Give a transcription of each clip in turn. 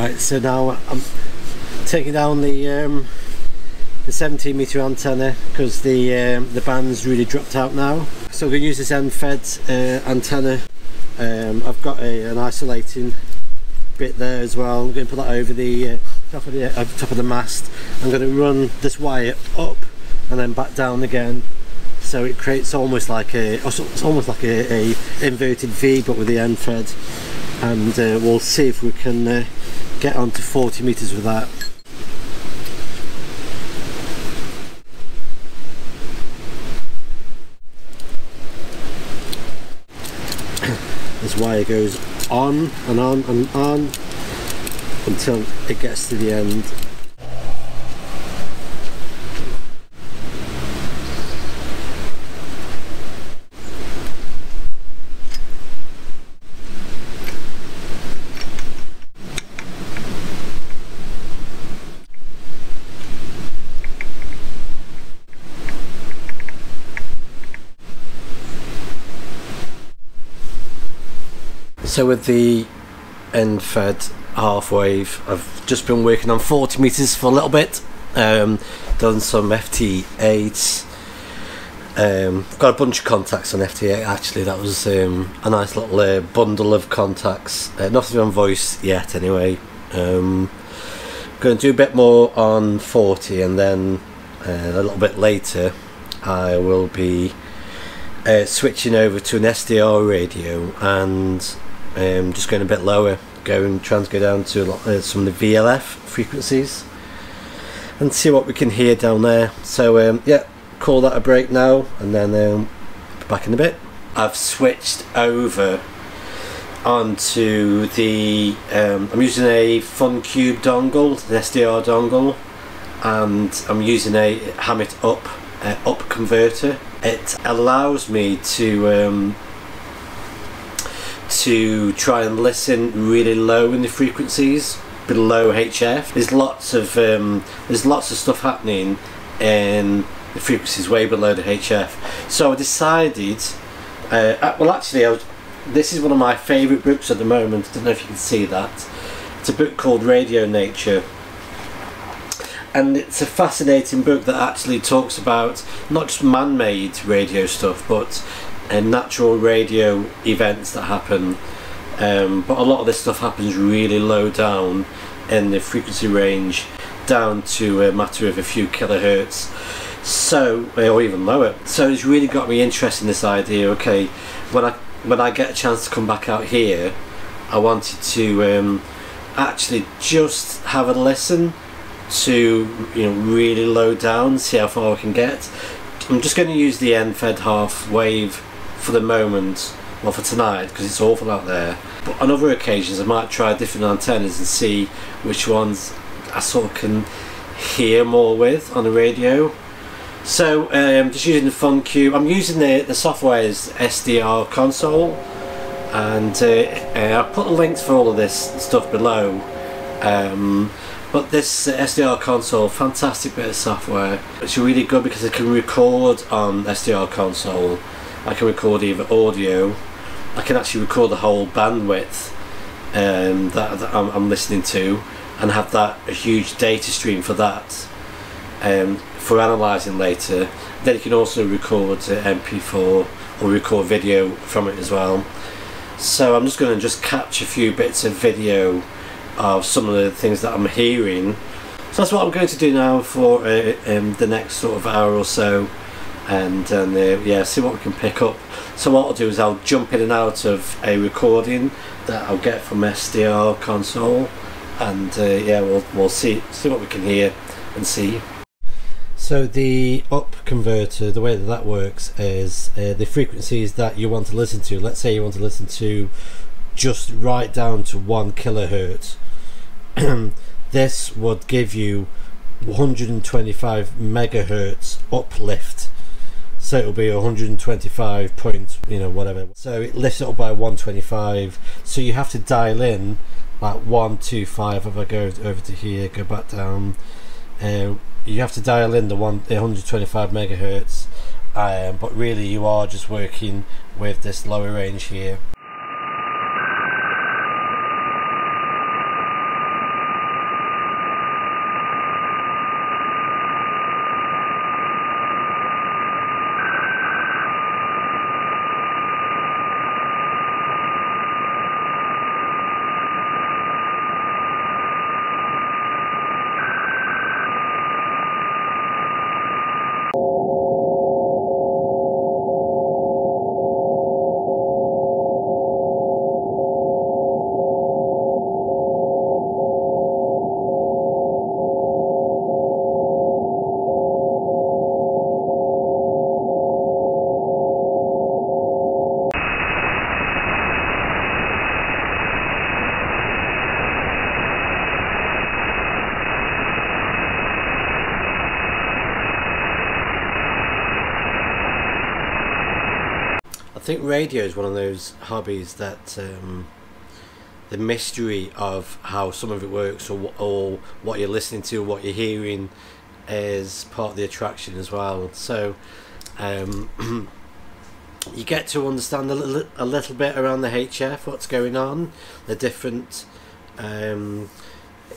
Right, so now I'm taking down the um, the 17 meter antenna because the um, the band's really dropped out now. So we're going to use this end fed uh, antenna. Um, I've got a, an isolating bit there as well. I'm going to put that over the uh, top of the uh, top of the mast. I'm going to run this wire up and then back down again. So it creates almost like a it's almost like a, a inverted V, but with the end fed. And uh, we'll see if we can uh, get onto 40 meters with that. this wire goes on and on and on until it gets to the end So with the end fed half wave, I've just been working on 40 meters for a little bit. Um, done some FT8s. Um, got a bunch of contacts on FT8 actually. That was um, a nice little uh, bundle of contacts. Uh, nothing on voice yet anyway. Um, going to do a bit more on 40 and then uh, a little bit later I will be uh, switching over to an SDR radio and um, just going a bit lower going trying to go down to uh, some of the VLF frequencies and see what we can hear down there. So um, yeah call that a break now and then um, back in a bit. I've switched over onto the um, I'm using a FunCube dongle an SDR dongle and I'm using a Ham it Up uh, up converter. It allows me to um, to try and listen really low in the frequencies below HF. There's lots of um, there's lots of stuff happening in the frequencies way below the HF. So I decided. Uh, uh, well, actually, was, this is one of my favourite books at the moment. I don't know if you can see that. It's a book called Radio Nature. And it's a fascinating book that actually talks about not just man-made radio stuff, but and natural radio events that happen um, but a lot of this stuff happens really low down in the frequency range down to a matter of a few kilohertz. So or even lower. So it's really got me interested in this idea okay when I when I get a chance to come back out here I wanted to um, actually just have a listen to you know really low down see how far I can get. I'm just going to use the end fed half wave for the moment, well for tonight, because it's awful out there. But on other occasions I might try different antennas and see which ones I sort of can hear more with on the radio. So um, just using the FunCube, I'm using the, the software's SDR console and uh, uh, I'll put the links for all of this stuff below. Um, but this uh, SDR console, fantastic bit of software. It's really good because it can record on SDR console I can record either audio, I can actually record the whole bandwidth um, that, that I'm, I'm, listening to and have that a huge data stream for that um, for analysing later. Then you can also record uh, MP4 or record video from it as well. So I'm just going to just catch a few bits of video of some of the things that I'm hearing. So that's what I'm going to do now for uh, um, the next sort of hour or so and, and uh, yeah see what we can pick up. So what I'll do is I'll jump in and out of a recording that I'll get from SDR console and uh, yeah we'll, we'll see see what we can hear and see. So the up converter the way that that works is uh, the frequencies that you want to listen to. Let's say you want to listen to just right down to one kilohertz. This would give you 125 megahertz uplift so it'll be 125 points you know whatever. So it lifts it up by 125 so you have to dial in like 125 if I go over to here go back down. Uh, you have to dial in the one the 125 megahertz um, but really you are just working with this lower range here think radio is one of those hobbies that um, the mystery of how some of it works or, or what you're listening to, what you're hearing, is part of the attraction as well. So um, you get to understand a little, a little bit around the HF, what's going on, the different um,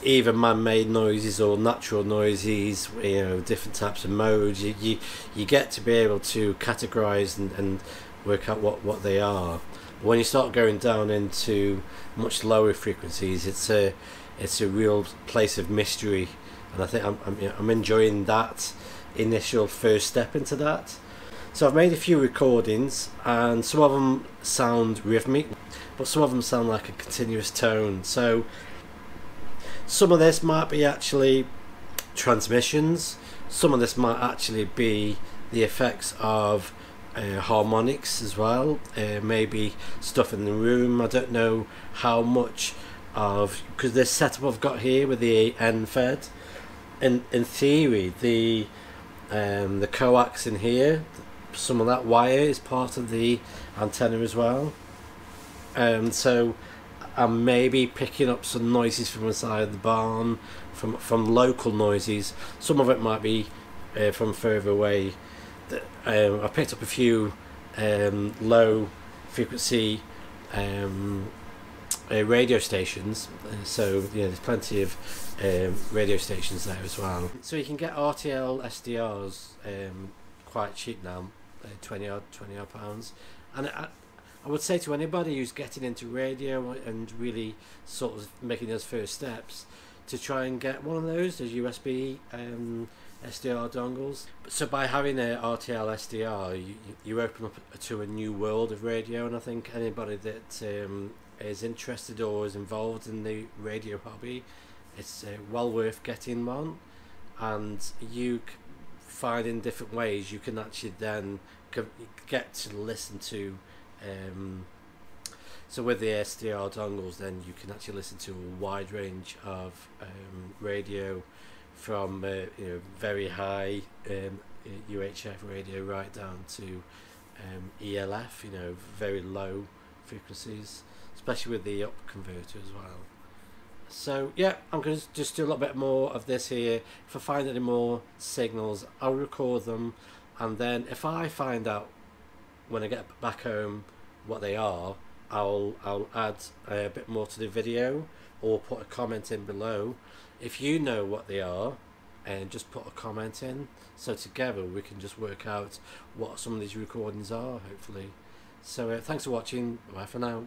either man-made noises or natural noises, you know, different types of modes. You you, you get to be able to categorize and, and work out what, what they are. But when you start going down into much lower frequencies, it's a it's a real place of mystery, and I think I'm I'm, I'm enjoying that initial first step into that. So I've made a few recordings, and some of them sound rhythmic, but some of them sound like a continuous tone. So some of this might be actually transmissions. Some of this might actually be the effects of uh, harmonics as well. Uh, maybe stuff in the room. I don't know how much of because this setup I've got here with the end fed. In in theory, the um, the coax in here, some of that wire is part of the antenna as well. Um, so I'm maybe picking up some noises from inside the barn, from from local noises. Some of it might be uh, from further away. Um, I picked up a few um, low frequency um, uh, radio stations, uh, so yeah, there's plenty of um, radio stations there as well. So you can get RTL SDRs um, quite cheap now, uh, twenty odd, twenty odd pounds, and I, I would say to anybody who's getting into radio and really sort of making those first steps to try and get one of those, those USB um, SDR dongles. So by having a RTL SDR, you, you open up to a new world of radio, and I think anybody that um, is interested or is involved in the radio hobby, it's uh, well worth getting one. And you find in different ways you can actually then get to listen to um, so with the SDR dongles, then you can actually listen to a wide range of um, radio, from uh, you know very high um, UHF radio right down to um, ELF, you know very low frequencies, especially with the up converter as well. So yeah, I'm going to just do a little bit more of this here. If I find any more signals, I'll record them, and then if I find out when I get back home what they are, I'll I'll add a bit more to the video or put a comment in below. If you know what they are, and just put a comment in, so together we can just work out what some of these recordings are. Hopefully, so uh, thanks for watching. Bye for now.